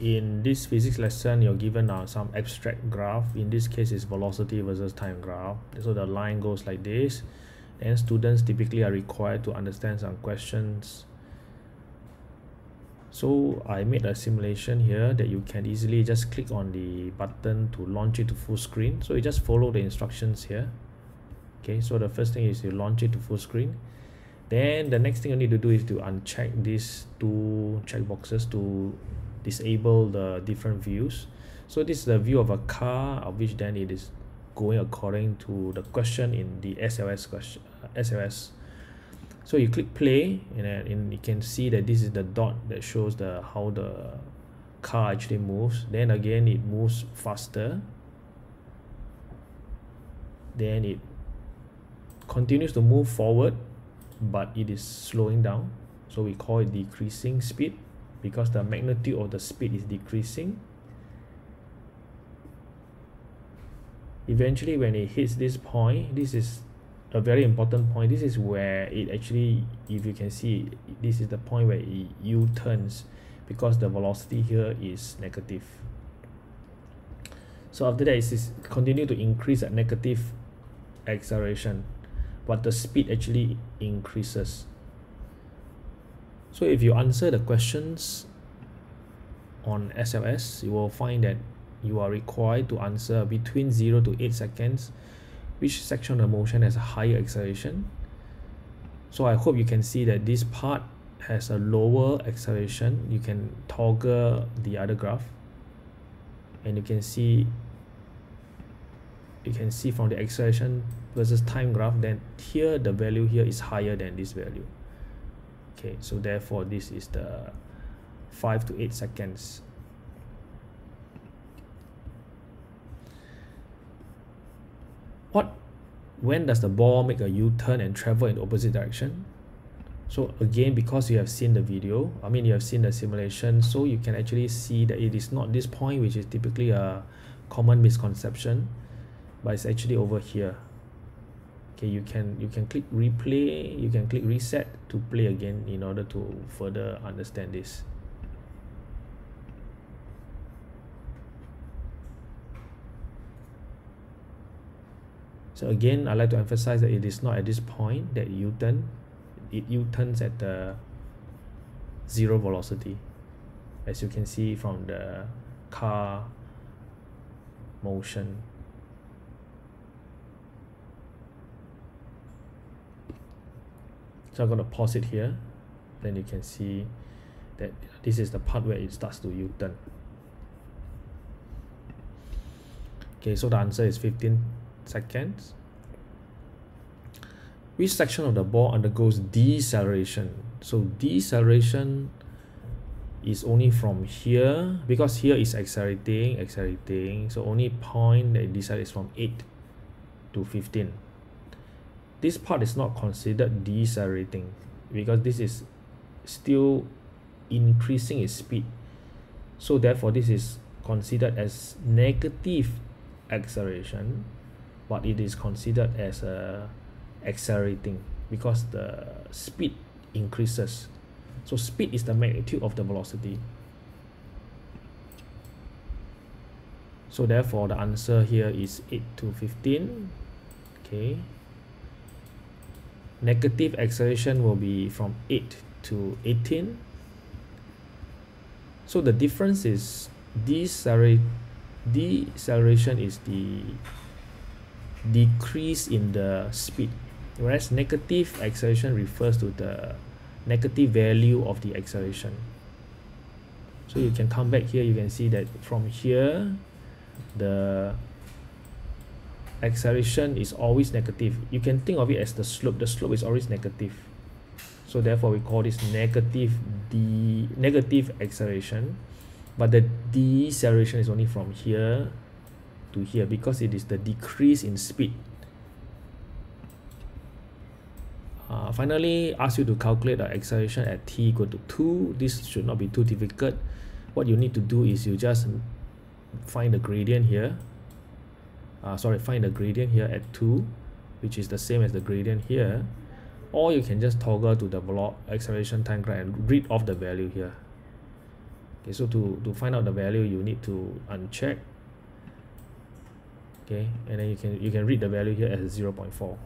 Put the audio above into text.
in this physics lesson you're given uh, some abstract graph. In this case is velocity versus time graph. So the line goes like this. And students typically are required to understand some questions. So I made a simulation here that you can easily just click on the button to launch it to full screen. So you just follow the instructions here. Okay so the first thing is you launch it to full screen. Then the next thing you need to do is to uncheck these two checkboxes to disable the different views. So this is the view of a car of which then it is going according to the question in the SLS question uh, SLS so you click play and then and you can see that this is the dot that shows the how the car actually moves. Then again it moves faster. Then it continues to move forward but it is slowing down. So we call it decreasing speed because the magnitude of the speed is decreasing. Eventually when it hits this point this is a very important point. This is where it actually if you can see this is the point where it u-turns because the velocity here is negative. So after that it is continue to increase at negative acceleration but the speed actually increases so if you answer the questions on SLS you will find that you are required to answer between 0 to 8 seconds which section of the motion has a higher acceleration. So I hope you can see that this part has a lower acceleration. You can toggle the other graph. And you can see you can see from the acceleration versus time graph then here the value here is higher than this value okay so therefore this is the 5 to 8 seconds. What when does the ball make a u-turn and travel in the opposite direction? So again because you have seen the video i mean you have seen the simulation so you can actually see that it is not this point which is typically a common misconception but it's actually over here okay you can you can click replay you can click reset to play again in order to further understand this. So again I like to emphasize that it is not at this point that U-turn it U-turns at the zero velocity. As you can see from the car motion so I'm going to pause it here. Then you can see that this is the part where it starts to U-turn. Okay so the answer is 15 seconds. Which section of the ball undergoes deceleration? So deceleration is only from here because here is accelerating accelerating. So only point that is from 8 to 15 this part is not considered decelerating because this is still increasing its speed. So therefore this is considered as negative acceleration but it is considered as a accelerating because the speed increases. So speed is the magnitude of the velocity. So therefore the answer here is 8 to 15 okay negative acceleration will be from 8 to 18 so the difference is deceleration is the decrease in the speed whereas negative acceleration refers to the negative value of the acceleration. So you can come back here you can see that from here the acceleration is always negative. You can think of it as the slope. The slope is always negative. So therefore we call this negative d negative acceleration. But the deceleration is only from here to here because it is the decrease in speed. Uh, finally ask you to calculate the acceleration at t equal to 2 this should not be too difficult. What you need to do is you just find the gradient here uh, sorry find the gradient here at 2 which is the same as the gradient here. Or you can just toggle to the block acceleration time graph and read off the value here. Okay so to to find out the value you need to uncheck. Okay and then you can you can read the value here as 0 0.4